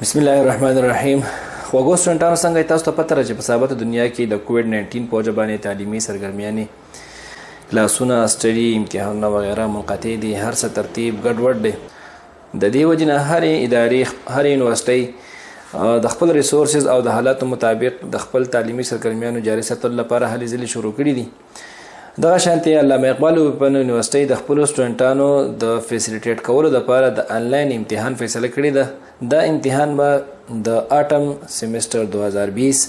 بسم الله الرحمن الرحیم خوږو سټنټانو څنګه تاسو ته پته راځي په سابقه دنیا کې د کووډ 19 په وجه باندې تعلیمي سرګرمیانې کلاسونه استری امتحانونه وغیرہ منقطع دي هر څه ترتیب ګډوډ دي د دې وجې نه هرې ادارې هرې یونیورسټۍ د خپل ریسورسز او د حالاتو مطابق د خپل تعلیمي سرګرمیانو جاري ساتلو لپاره هلې ځلې شروع کړي دي دغه شانتي علامه اقبال اوپن یونیورسټۍ د خپل سټوډنټانو د فیسیلیټیټ کولو لپاره د انلاین امتحان فیصله کړې ده دا امتحان به د اټم سیمستر 2020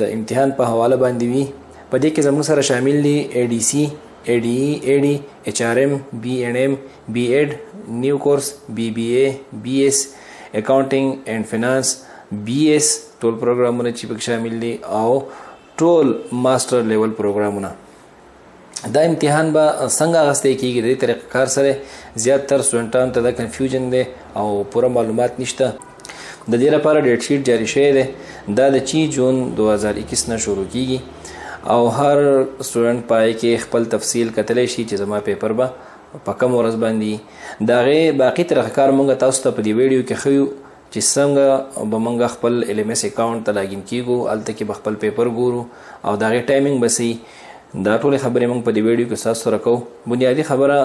د امتحان په حواله باندې وي په دې کې زموږ سره شامل دي اي ډي سي اي ډي اي اي ډي ایچ آر ایم بي ایم ایم بي ایډ نیو کورس بي بي اي بي ایس اکاونټینګ اینڈ فینانس بي ایس ټول پروګرامونه چې پکې شامل دي او ټول ماستر لیول پروګرامونه دا امتحان به څنګه غستې کیږي د طریق کار سره زیات تر سټوډنټان ته دا کنفیوژن دی او پوره معلومات نشته د دې لپاره ډیټ شیټ جاری شوی دی دا د چی جون 2021 نه شروع کیږي او هر سټوډنټ پای کې خپل تفصیل کتلی شي چې زما پیپر به په کوم ورځ باندې دا غي باقی طریق کار مونږ تاسو ته په دې ویډیو کې خو چې څنګه به موږ خپل ال ایم ایس اکاونټ ته لاګین کیږو الته کې به خپل پیپر ګورو او دا غي ټایمینګ بسي دا ټول خبرې موږ په دې ویډیو کې تاسو سره کوو بنیادی خبره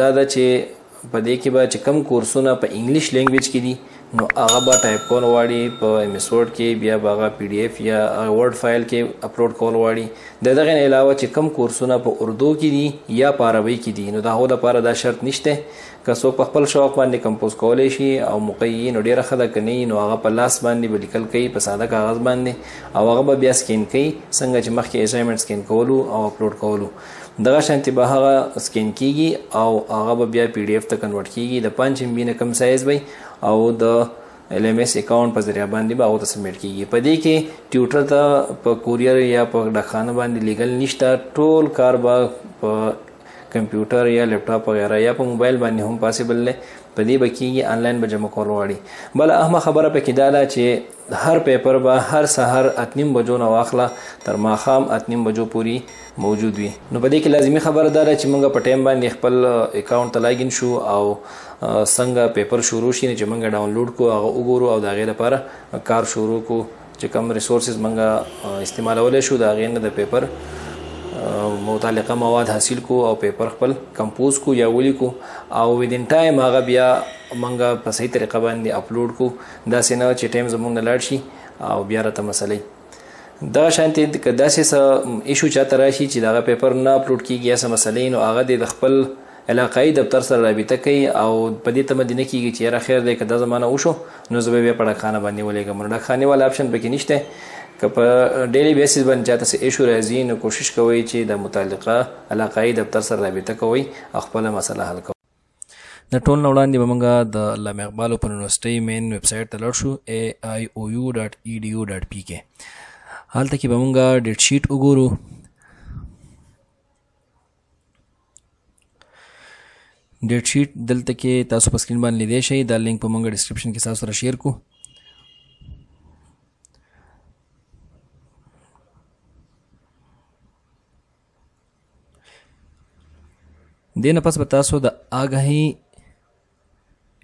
دا ده چې په دې کې به چې کم کورسونه په انګلیش لینګویج کې دي نو هغه به ټایپ کول واړي په ایم ایس ورډ کې بیا به هغه پی ډی ایف یا ورډ فایل کې اپلوډ کول واړي د دغه علاوه چې کم کورسونه په اردو کې دي یا په عربي کې دي نو دا هو د لپاره دا شرط نشته که څوک په خپل شوق باندې کمپوز کولای شي او موقع یې نو ډیره ښه ده که نه نو هغه په لاس باندې به لیکل کوي په ساده کاغذ باندې او هغه به بیا سکین کوي څنګه چې مخکې اسایمنټ سکین کولو او اپلوډ کولو دغه شانتي به هغه سکین کیږي او هغه به بیا پی ډی اف ته کنورټ کیږي د 5 ام بی نه کم سایز وي او د ال ایم اس اکاونټ په ذریعہ باندې به هغه ته سبمیټ کیږي په دې کې ټیوټر ته په کوریر یا په ډاکخانه باندې لیګل نشته ټول کار به په کمپیوټر یا لپټاپ وغیرہ یا په موبایل باندې هم پاسبل دی په دې بکیږي انلاین به جمع کول غواړي بل اهمه خبره پکې دا ده چې هر پیپر به هر سحر اتنیم بجو نه واخله تر ماخام اتنیم بجو پوری موجود وي نو په دې کې لازمی خبره ده چې موږ په ټایم باندې خپل اکاونټ ته لاګین شو او څنګه پیپر شروع شي چې موږ ډاونلوډ کو هغه وګورو او دا غیر لپاره کار شروع کو چې کوم ریسورسز منګه استعمالولای شو دا غینه د پیپر متعلقه مواد حاصل کو او پیپر خپل کمپوز کو یا ولی کو او ودین ټایم هغه بیا منګه په صحیح طریقه باندې اپلوډ کو دا سینه چې ټایم زمونږ نه لاړ شي او بیا راته مسلې دا شانتي که داسې څه ایشو چاته راشي چې دا پیپر نه اپلوډ کیږي یا سم مسلې نو هغه د خپل علاقايي دفتر سره رابطه کوي او په دې تمه دې نه کېږي چې یاره خیر دی که دا زمانه وشو نو زه به بیا په ډاکخانه باندې ولېږم نو ډاکخانې والا آپشن پکې نشته که په ډیلی بیسس باندې چاته څه ایشو راځي نو کوشش کوئ چې د متعلقه علاقايي دفتر سره رابطه کوئ او خپله مسله حل کوئ د ټول نه وړاندې به موږ د علامه اقبال اوپن یونیورسټۍ مین ویب سایټ ته لاړ شو aiou.edu.pk هلته کې به موږ ډیټ شیټ وګورو ډیټ شیټ دلته کې تاسو په سکرین باندې لیدای شئ دا لینک په مونږ ډیسکرپشن کې تاسو سره شیر کو دینه پس به تاسو د آګاهی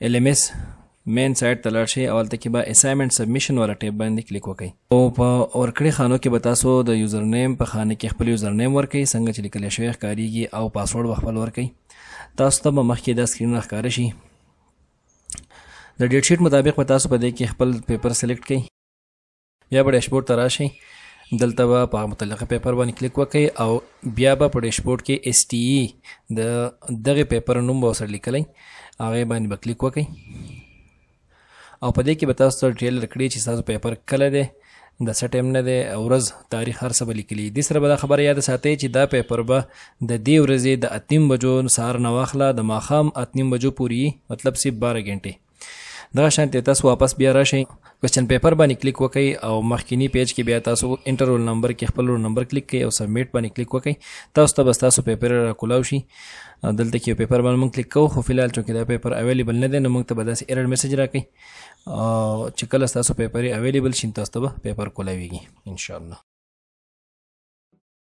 ال ایم اس مین سایټ ته لاړ شئ او هلته کې به اسایمنټ سبمیشن والا ټیب باندې کلیک وکړئ او په ورکړې خانو کې به تاسو د یوزر نیم په خانه کې خپل یوزر نیم ورکړئ څنګه چې لیکل شوی ښکاریږي او پاسورډ به خپل ورکړئ تاسو ته به مخکې دا سکرین راښکاره شي د ډیټ شیټ مطابق به تاسو په دې کې خپل پیپر سلیکټ کړئ بیا به ډیشبورډ ته راشئ دلته به په متعلقه پیپر باندې کلیک وکړئ او بیا به په ډیشبورډ کې اس ټي ای د دغه پیپر نوم به سره لیکلی هغه باندې به کلیک وکړئ او په دې کې به تاسو ته ډیټیل درکړي چې تاسو پیپر کله دی د څه ټایم نه دی ورځ تاریخ هر څه به لیکلي دې سره به دا خبره یاد ساتئ چې دا پیپر به د دې ورځې د اتنیم بجو سهار نه واخله د ماښام اتنیم بجو پورې مطلب سی بارہ ګنټې دغه شان ته تاسو واپس بیا راشئ کوېشن پیپر باندې کلیک وکړئ او مخکینی پیج کې بیا تاسو انټر رول نمبر کې خپل رول نمبر کلیک کړئ او سبمیټ باندې کلیک وکړئ تاسو ته بس تاسو پیپر را کولاو شي دلته کې پیپر باندې موږ کلیک کوو خو فلحال چې دا پیپر اویلیبل نه دی نو موږ ته به داسې ایرر میسج راکړي او چې کله تاسو پیپر اویلیبل شي تاسو ته به پیپر کولاویږي ان شاء الله